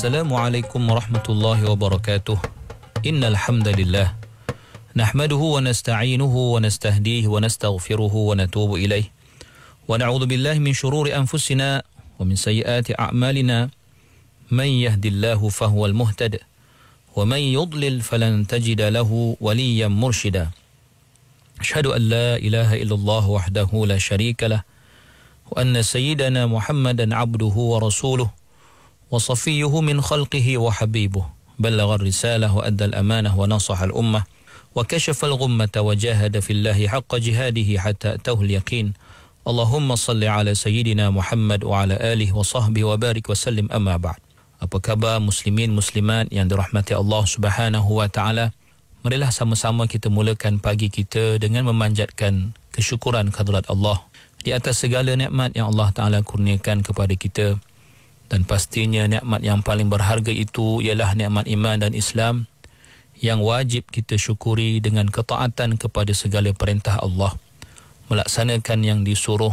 السلام عليكم ورحمة الله وبركاته. إن الحمد لله. نحمده ونستعينه ونستهديه ونستغفره ونتوب إليه. ونعوذ بالله من شرور أنفسنا ومن سيئات أعمالنا. من يهد الله فهو المهتد. ومن يضلل فلن تجد له وليا مرشدا. أشهد أن لا إله إلا الله وحده لا شريك له. وأن سيدنا محمدا عبده ورسوله. وصفيه من خلقه وحبيبه بلغ الرسالة وأدى الأمانة ونصح الأمة وكشف الغمة وجاهد في الله حق جهاده حتى أتاه اليقين اللهم صل على سيدنا محمد وعلى آله وصحبه وبارك وسلم أما بعد Apa khabar muslimin muslimat yang dirahmati Allah Subhanahu wa taala? Marilah sama-sama kita mulakan pagi kita dengan memanjatkan kesyukuran kehadrat Allah di atas segala nikmat yang Allah taala kurniakan kepada kita dan pastinya nikmat yang paling berharga itu ialah nikmat iman dan Islam yang wajib kita syukuri dengan ketaatan kepada segala perintah Allah melaksanakan yang disuruh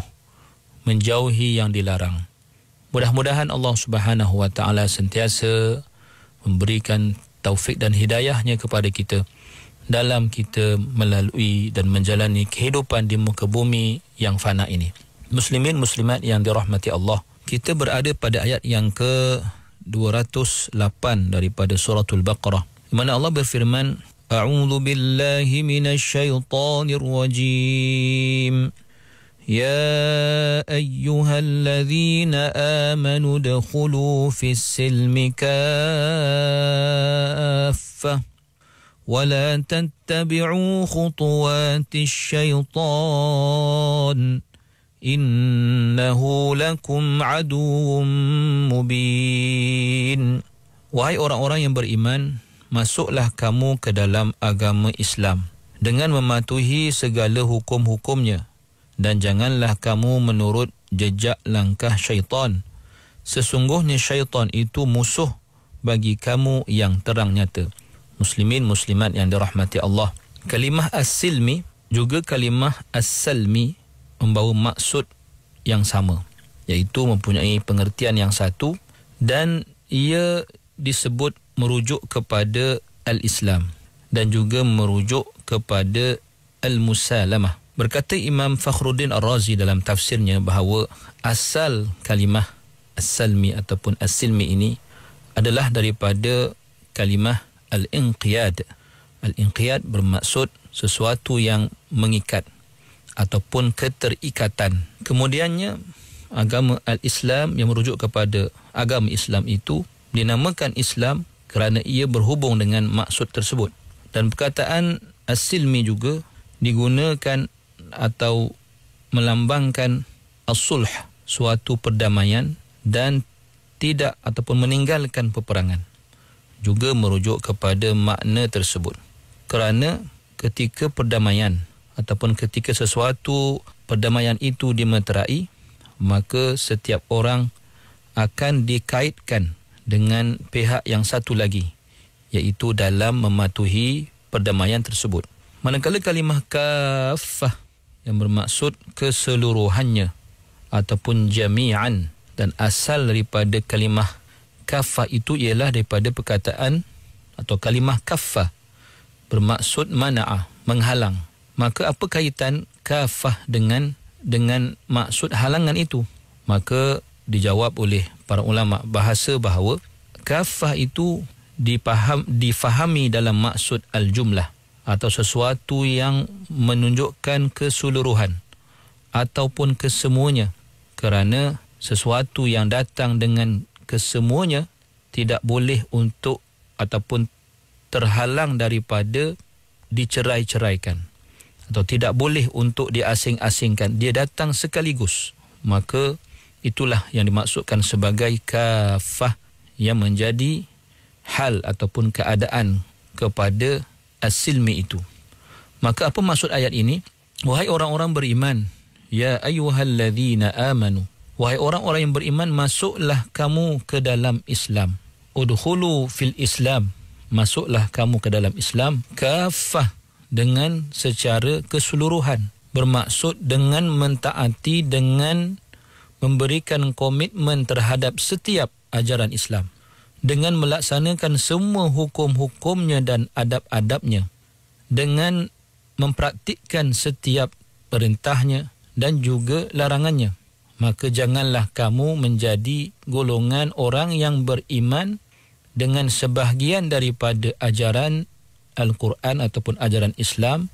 menjauhi yang dilarang Mudah-mudahan Allah Subhanahu Wa Taala sentiasa memberikan taufik dan hidayahnya kepada kita dalam kita melalui dan menjalani kehidupan di muka bumi yang fana ini. Muslimin muslimat yang dirahmati Allah, kita berada pada ayat yang ke 208 daripada suratul Baqarah. Di mana Allah berfirman, A'udzu billahi minasyaitonir rajim. يا ايها الذين امنوا ادخلوا في السلم كافه ولا تتبعوا خطوات الشيطان انه لكم عدو مبين Wahai orang-orang yang beriman, masuklah kamu ke dalam agama Islam dengan mematuhi segala hukum-hukumnya dan janganlah kamu menurut jejak langkah syaitan. Sesungguhnya syaitan itu musuh bagi kamu yang terang nyata. Muslimin muslimat yang dirahmati Allah. Kalimah as-silmi juga kalimah as-salmi membawa maksud yang sama iaitu mempunyai pengertian yang satu dan ia disebut merujuk kepada al-Islam dan juga merujuk kepada al-musalamah Berkata Imam Fakhruddin Ar-Razi dalam tafsirnya bahawa asal kalimah as-salmi ataupun as-silmi ini adalah daripada kalimah al-inqiyad. Al-inqiyad bermaksud sesuatu yang mengikat ataupun keterikatan. Kemudiannya agama al-Islam yang merujuk kepada agama Islam itu dinamakan Islam kerana ia berhubung dengan maksud tersebut. Dan perkataan as-silmi juga digunakan atau melambangkan as-sulh suatu perdamaian dan tidak ataupun meninggalkan peperangan juga merujuk kepada makna tersebut kerana ketika perdamaian ataupun ketika sesuatu perdamaian itu dimeterai maka setiap orang akan dikaitkan dengan pihak yang satu lagi iaitu dalam mematuhi perdamaian tersebut. Manakala kalimah kafah yang bermaksud keseluruhannya ataupun jami'an dan asal daripada kalimah kafah itu ialah daripada perkataan atau kalimah kafah bermaksud mana'ah menghalang maka apa kaitan kafah dengan dengan maksud halangan itu? Maka dijawab oleh para ulama bahasa bahawa kafah itu dipaham difahami dalam maksud al-jumlah atau sesuatu yang menunjukkan keseluruhan ataupun kesemuanya. Kerana sesuatu yang datang dengan kesemuanya tidak boleh untuk ataupun terhalang daripada dicerai-ceraikan atau tidak boleh untuk diasing-asingkan dia datang sekaligus maka itulah yang dimaksudkan sebagai kafah yang menjadi hal ataupun keadaan kepada as-silmi itu. Maka apa maksud ayat ini? Wahai orang-orang beriman, ya ayyuhalladzina amanu. Wahai orang-orang yang beriman, masuklah kamu ke dalam Islam. Udkhulu fil Islam. Masuklah kamu ke dalam Islam kafah dengan secara keseluruhan. Bermaksud dengan mentaati dengan memberikan komitmen terhadap setiap ajaran Islam. Dengan melaksanakan semua hukum-hukumnya dan adab-adabnya. Dengan mempraktikkan setiap perintahnya dan juga larangannya. Maka janganlah kamu menjadi golongan orang yang beriman dengan sebahagian daripada ajaran Al-Quran ataupun ajaran Islam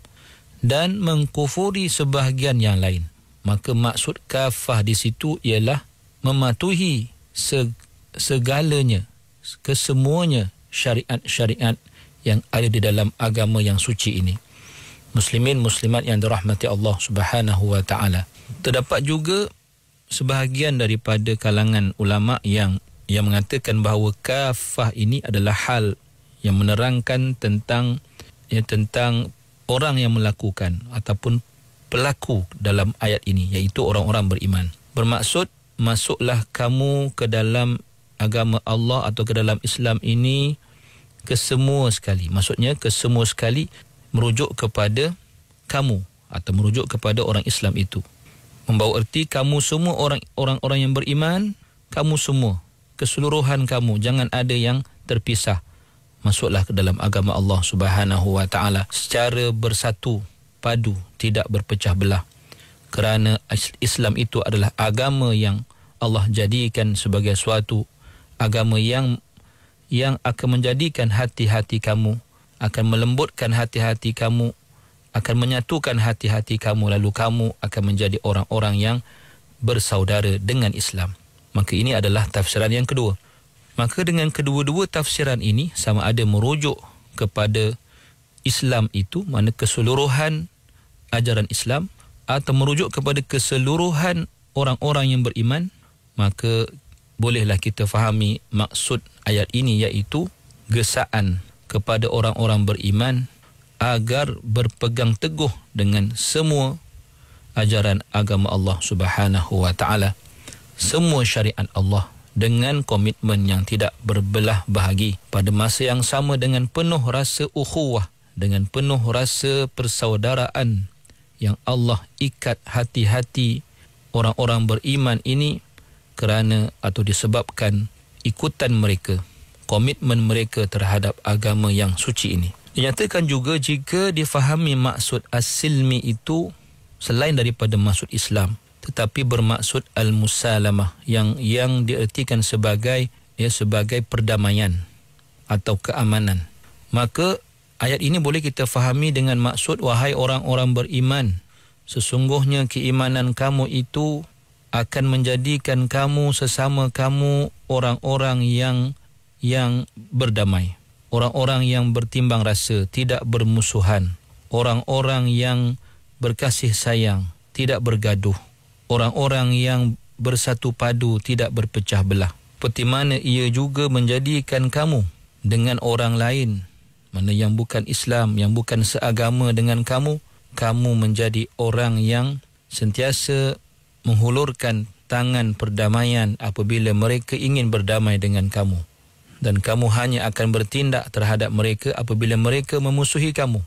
dan mengkufuri sebahagian yang lain. Maka maksud kafah di situ ialah mematuhi segalanya, kesemuanya syariat-syariat yang ada di dalam agama yang suci ini. Muslimin muslimat yang dirahmati Allah Subhanahu wa taala. Terdapat juga sebahagian daripada kalangan ulama yang yang mengatakan bahawa kafah ini adalah hal yang menerangkan tentang ya tentang orang yang melakukan ataupun pelaku dalam ayat ini iaitu orang-orang beriman. Bermaksud masuklah kamu ke dalam agama Allah atau ke dalam Islam ini ke semua sekali. Maksudnya ke semua sekali merujuk kepada kamu atau merujuk kepada orang Islam itu. Membawa erti kamu semua orang orang-orang yang beriman, kamu semua keseluruhan kamu jangan ada yang terpisah. Masuklah ke dalam agama Allah Subhanahu wa taala secara bersatu, padu, tidak berpecah belah. Kerana Islam itu adalah agama yang Allah jadikan sebagai suatu agama yang yang akan menjadikan hati-hati kamu akan melembutkan hati-hati kamu akan menyatukan hati-hati kamu lalu kamu akan menjadi orang-orang yang bersaudara dengan Islam. Maka ini adalah tafsiran yang kedua. Maka dengan kedua-dua tafsiran ini sama ada merujuk kepada Islam itu mana keseluruhan ajaran Islam atau merujuk kepada keseluruhan orang-orang yang beriman maka bolehlah kita fahami maksud ayat ini iaitu gesaan kepada orang-orang beriman agar berpegang teguh dengan semua ajaran agama Allah Subhanahu wa taala semua syariat Allah dengan komitmen yang tidak berbelah bahagi pada masa yang sama dengan penuh rasa ukhuwah dengan penuh rasa persaudaraan yang Allah ikat hati-hati orang-orang beriman ini kerana atau disebabkan ikutan mereka komitmen mereka terhadap agama yang suci ini. Dinyatakan juga jika difahami maksud as-silmi itu selain daripada maksud Islam tetapi bermaksud al-musalamah yang yang diertikan sebagai ya sebagai perdamaian atau keamanan. Maka ayat ini boleh kita fahami dengan maksud wahai orang-orang beriman sesungguhnya keimanan kamu itu akan menjadikan kamu sesama kamu orang-orang yang yang berdamai. Orang-orang yang bertimbang rasa, tidak bermusuhan, orang-orang yang berkasih sayang, tidak bergaduh, orang-orang yang bersatu padu, tidak berpecah belah. Seperti mana ia juga menjadikan kamu dengan orang lain, mana yang bukan Islam, yang bukan seagama dengan kamu, kamu menjadi orang yang sentiasa menghulurkan tangan perdamaian apabila mereka ingin berdamai dengan kamu dan kamu hanya akan bertindak terhadap mereka apabila mereka memusuhi kamu.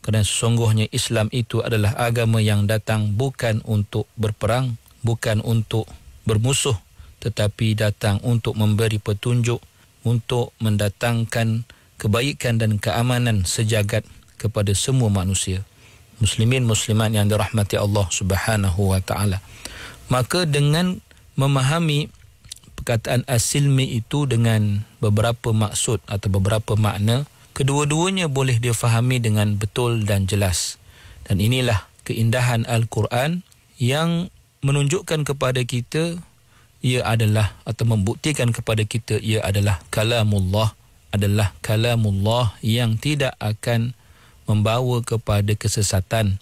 Kerana sesungguhnya Islam itu adalah agama yang datang bukan untuk berperang, bukan untuk bermusuh, tetapi datang untuk memberi petunjuk, untuk mendatangkan kebaikan dan keamanan sejagat kepada semua manusia. Muslimin muslimat yang dirahmati Allah Subhanahu wa taala. Maka dengan memahami perkataan asilmi itu dengan beberapa maksud atau beberapa makna kedua-duanya boleh difahami dengan betul dan jelas dan inilah keindahan al-Quran yang menunjukkan kepada kita ia adalah atau membuktikan kepada kita ia adalah kalamullah adalah kalamullah yang tidak akan membawa kepada kesesatan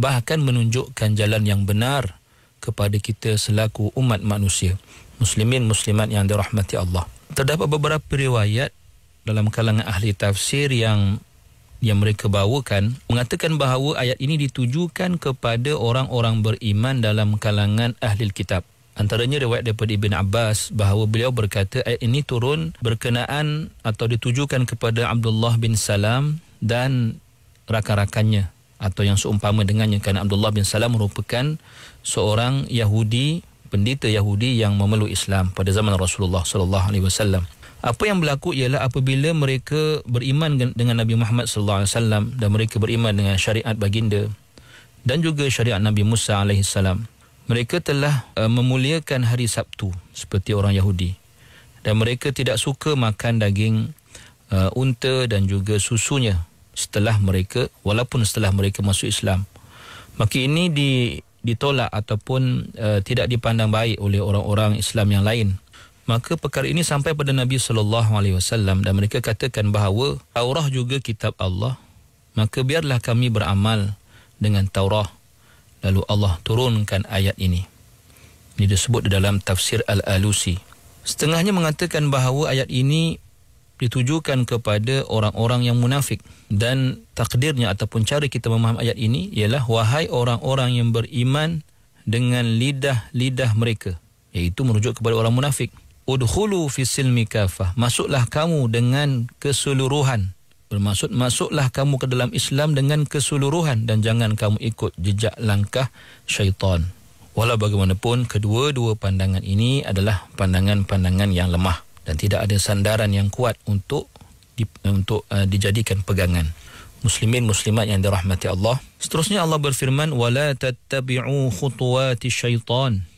bahkan menunjukkan jalan yang benar kepada kita selaku umat manusia muslimin muslimat yang dirahmati Allah. Terdapat beberapa riwayat dalam kalangan ahli tafsir yang yang mereka bawakan mengatakan bahawa ayat ini ditujukan kepada orang-orang beriman dalam kalangan ahli kitab. Antaranya riwayat daripada Ibn Abbas bahawa beliau berkata ayat ini turun berkenaan atau ditujukan kepada Abdullah bin Salam dan rakan-rakannya atau yang seumpama dengannya kerana Abdullah bin Salam merupakan seorang Yahudi pendeta Yahudi yang memeluk Islam pada zaman Rasulullah sallallahu alaihi wasallam. Apa yang berlaku ialah apabila mereka beriman dengan Nabi Muhammad sallallahu alaihi wasallam dan mereka beriman dengan syariat baginda dan juga syariat Nabi Musa alaihi salam. Mereka telah uh, memuliakan hari Sabtu seperti orang Yahudi. Dan mereka tidak suka makan daging uh, unta dan juga susunya setelah mereka walaupun setelah mereka masuk Islam. Maka ini di ditolak ataupun uh, tidak dipandang baik oleh orang-orang Islam yang lain maka perkara ini sampai pada Nabi sallallahu alaihi wasallam dan mereka katakan bahawa Taurat juga kitab Allah. Maka biarlah kami beramal dengan Taurat lalu Allah turunkan ayat ini. Ini disebut di dalam tafsir Al-Alusi. Setengahnya mengatakan bahawa ayat ini ditujukan kepada orang-orang yang munafik. Dan takdirnya ataupun cara kita memaham ayat ini ialah wahai orang-orang yang beriman dengan lidah-lidah mereka iaitu merujuk kepada orang munafik udkhulu fi silmi kafah. Masuklah kamu dengan keseluruhan. Bermaksud masuklah kamu ke dalam Islam dengan keseluruhan dan jangan kamu ikut jejak langkah syaitan. Walau bagaimanapun kedua-dua pandangan ini adalah pandangan-pandangan yang lemah dan tidak ada sandaran yang kuat untuk di, untuk uh, dijadikan pegangan. Muslimin muslimat yang dirahmati Allah. Seterusnya Allah berfirman wala tattabi'u khutuwati syaitan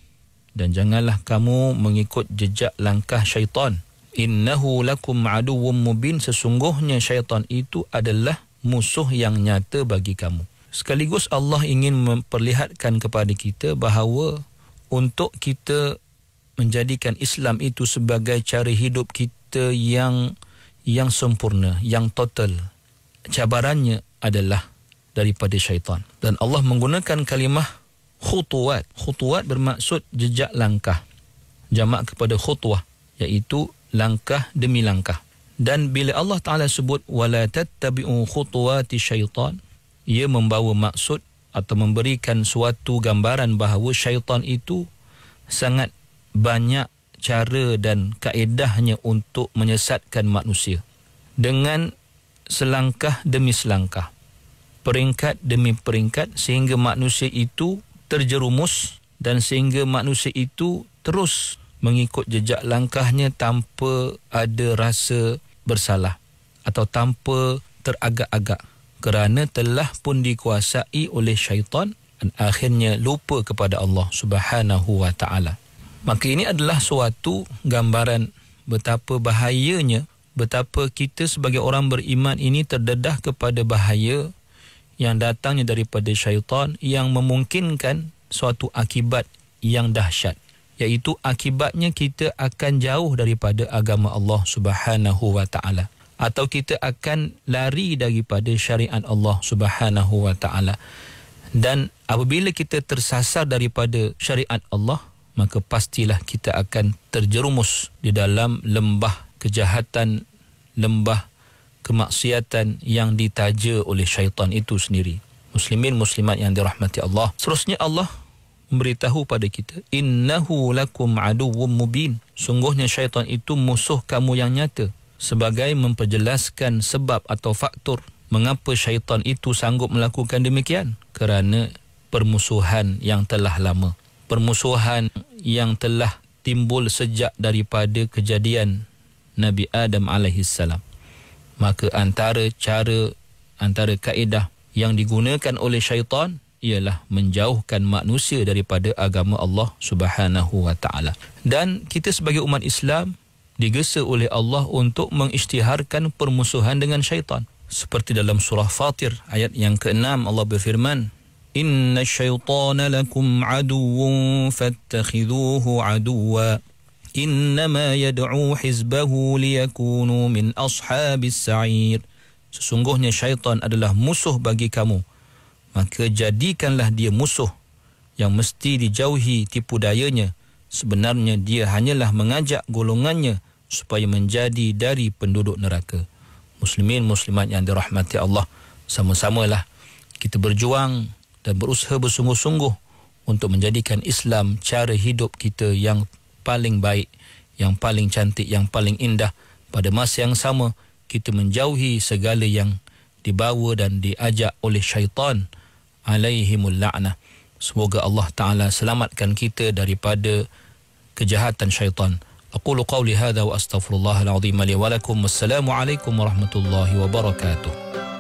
dan janganlah kamu mengikut jejak langkah syaitan. Innahu lakum aduwwum mubin. Sesungguhnya syaitan itu adalah musuh yang nyata bagi kamu. Sekaligus Allah ingin memperlihatkan kepada kita bahawa untuk kita menjadikan Islam itu sebagai cara hidup kita yang yang sempurna yang total cabarannya adalah daripada syaitan. Dan Allah menggunakan kalimah khutuwat. Khutuwat bermaksud jejak langkah. Jamak kepada khutwah iaitu langkah demi langkah. Dan bila Allah Taala sebut wala tattabi'u khutuwati syaitan, ia membawa maksud atau memberikan suatu gambaran bahawa syaitan itu sangat banyak cara dan kaedahnya untuk menyesatkan manusia dengan selangkah demi selangkah peringkat demi peringkat sehingga manusia itu terjerumus dan sehingga manusia itu terus mengikut jejak langkahnya tanpa ada rasa bersalah atau tanpa teragak-agak kerana telah pun dikuasai oleh syaitan dan akhirnya lupa kepada Allah Subhanahu wa taala. Maka ini adalah suatu gambaran betapa bahayanya betapa kita sebagai orang beriman ini terdedah kepada bahaya yang datangnya daripada syaitan yang memungkinkan suatu akibat yang dahsyat. Iaitu akibatnya kita akan jauh daripada agama Allah Subhanahu wa taala. Atau kita akan lari daripada syariat Allah Subhanahu wa taala. Dan apabila kita tersasar daripada syariat Allah maka pastilah kita akan terjerumus di dalam lembah kejahatan lembah kemaksiatan yang ditaja oleh syaitan itu sendiri. Muslimin muslimat yang dirahmati Allah. Seterusnya Allah memberitahu pada kita, innahu lakum aduwwum mubin. Sungguhnya syaitan itu musuh kamu yang nyata. Sebagai memperjelaskan sebab atau faktor mengapa syaitan itu sanggup melakukan demikian. Kerana permusuhan yang telah lama. Permusuhan yang telah timbul sejak daripada kejadian Nabi Adam alaihissalam maka antara cara antara kaedah yang digunakan oleh syaitan ialah menjauhkan manusia daripada agama Allah Subhanahu wa taala. Dan kita sebagai umat Islam digesa oleh Allah untuk mengisytiharkan permusuhan dengan syaitan. Seperti dalam surah Fatir ayat yang ke-6 Allah berfirman, "Inna syaitana lakum aduwwun fattakhidhuhu aduwwa." Innama yad'u hizbahu liyakunu min ashabis sa'ir sesungguhnya syaitan adalah musuh bagi kamu. Maka jadikanlah dia musuh yang mesti dijauhi tipu dayanya. Sebenarnya dia hanyalah mengajak golongannya supaya menjadi dari penduduk neraka. Muslimin muslimat yang dirahmati Allah sama-samalah kita berjuang dan berusaha bersungguh-sungguh untuk menjadikan Islam cara hidup kita yang paling baik, yang paling cantik, yang paling indah. Pada masa yang sama, kita menjauhi segala yang dibawa dan diajak oleh syaitan alaihimul la'na. Semoga Allah Ta'ala selamatkan kita daripada kejahatan syaitan. أقول قولي هذا wa الله العظيم لي Wassalamualaikum warahmatullahi wabarakatuh.